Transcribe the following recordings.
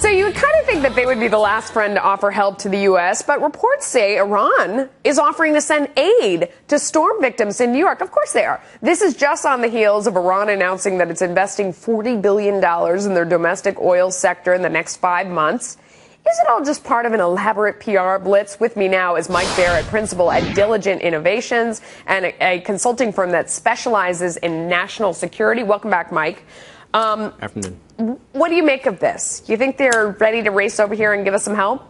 So you would kind of think that they would be the last friend to offer help to the U.S., but reports say Iran is offering to send aid to storm victims in New York. Of course they are. This is just on the heels of Iran announcing that it's investing $40 billion in their domestic oil sector in the next five months. Is it all just part of an elaborate PR blitz? With me now is Mike Barrett, principal at Diligent Innovations and a, a consulting firm that specializes in national security. Welcome back, Mike. Um, Afternoon. What do you make of this? Do you think they're ready to race over here and give us some help?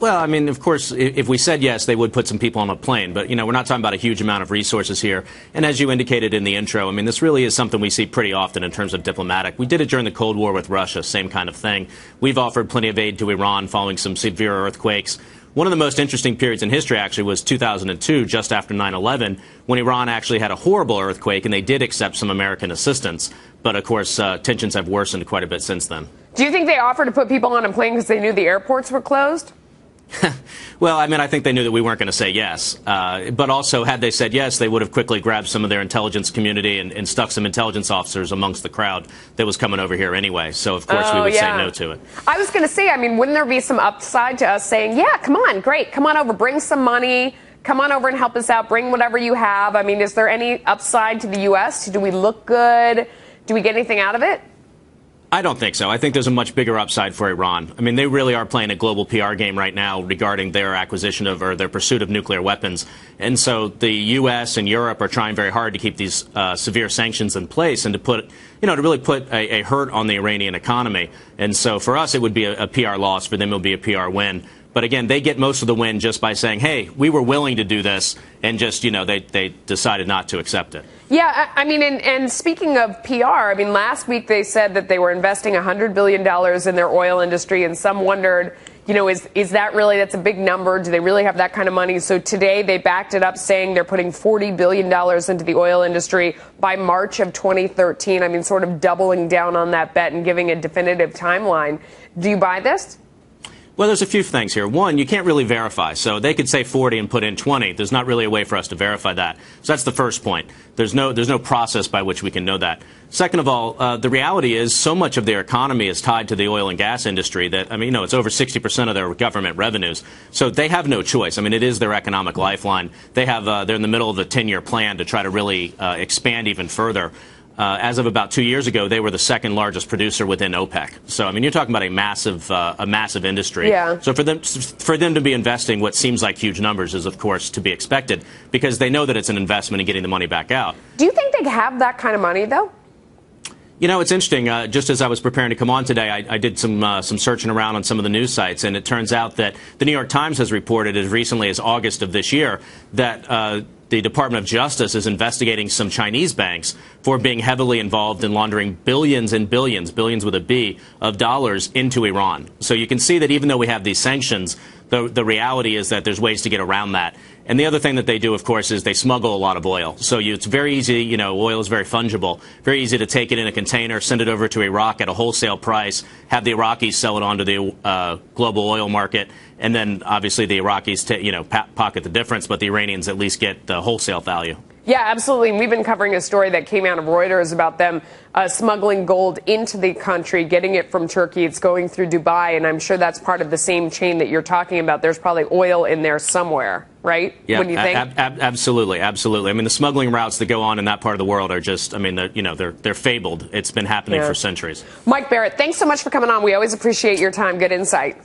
Well, I mean, of course, if we said yes, they would put some people on a plane. But, you know, we're not talking about a huge amount of resources here. And as you indicated in the intro, I mean, this really is something we see pretty often in terms of diplomatic. We did it during the Cold War with Russia, same kind of thing. We've offered plenty of aid to Iran following some severe earthquakes. One of the most interesting periods in history actually was 2002, just after 9 11, when Iran actually had a horrible earthquake and they did accept some American assistance. But of course, uh, tensions have worsened quite a bit since then. Do you think they offered to put people on a plane because they knew the airports were closed? well, I mean, I think they knew that we weren't going to say yes. Uh, but also, had they said yes, they would have quickly grabbed some of their intelligence community and, and, stuck some intelligence officers amongst the crowd that was coming over here anyway. So, of course, oh, we would yeah. say no to it. I was going to say, I mean, wouldn't there be some upside to us saying, yeah, come on, great, come on over, bring some money, come on over and help us out, bring whatever you have? I mean, is there any upside to the U.S.? Do we look good? Do we get anything out of it? I don't think so. I think there's a much bigger upside for Iran. I mean, they really are playing a global PR game right now regarding their acquisition of or their pursuit of nuclear weapons. And so the U.S. and Europe are trying very hard to keep these uh, severe sanctions in place and to put, you know, to really put a, a, hurt on the Iranian economy. And so for us, it would be a, a PR loss. For them, it would be a PR win. But again, they get most of the win just by saying, hey, we were willing to do this, and just, you know, they, they decided not to accept it. Yeah, I mean, and, and, speaking of PR, I mean, last week they said that they were investing $100 billion in their oil industry, and some wondered, you know, is, is that really, that's a big number? Do they really have that kind of money? So today they backed it up saying they're putting $40 billion into the oil industry by March of 2013. I mean, sort of doubling down on that bet and giving a definitive timeline. Do you buy this? Well, there's a few things here. One, you can't really verify. So they could say 40 and put in 20. There's not really a way for us to verify that. So that's the first point. There's no, there's no process by which we can know that. Second of all, uh, the reality is so much of their economy is tied to the oil and gas industry that, I mean, you know, it's over 60% of their government revenues. So they have no choice. I mean, it is their economic lifeline. They have, uh, they're in the middle of a 10 year plan to try to really uh, expand even further. Uh, as of about two years ago, they were the second largest producer within OPEC. So, I mean, you're talking about a massive, uh, a massive industry. Yeah. So for them, for them to be investing what seems like huge numbers is, of course, to be expected because they know that it's an investment in getting the money back out. Do you think they have that kind of money, though? You know, it's interesting. Uh, just as I was preparing to come on today, I, I did some uh, some searching around on some of the news sites, and it turns out that the New York Times has reported as recently as August of this year that uh, the Department of Justice is investigating some Chinese banks for being heavily involved in laundering billions and billions, billions with a B, of dollars into Iran. So you can see that even though we have these sanctions, the, the reality is that there's ways to get around that. And the other thing that they do, of course, is they smuggle a lot of oil. So you, it's very easy, you know, oil is very fungible, very easy to take it in a container, send it over to Iraq at a wholesale price, have the Iraqis sell it onto the uh, global oil market, and then obviously the Iraqis, you know, pocket the difference, but the Iranians at least get the wholesale value. Yeah, absolutely. And we've been covering a story that came out of Reuters about them uh, smuggling gold into the country, getting it from Turkey. It's going through Dubai, and I'm sure that's part of the same chain that you're talking about. There's probably oil in there somewhere, right? Yeah, when you think? Ab- ab- absolutely, absolutely. I mean, the smuggling routes that go on in that part of the world are just, I mean, they're, you know, they're they're fabled. It's been happening yeah. for centuries. Mike Barrett, thanks so much for coming on. We always appreciate your time. Good insight.